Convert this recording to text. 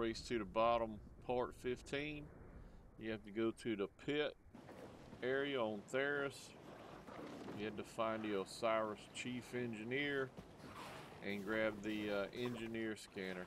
race to the bottom, part 15. You have to go to the pit area on Tharis. You had to find the Osiris chief engineer and grab the uh, engineer scanner.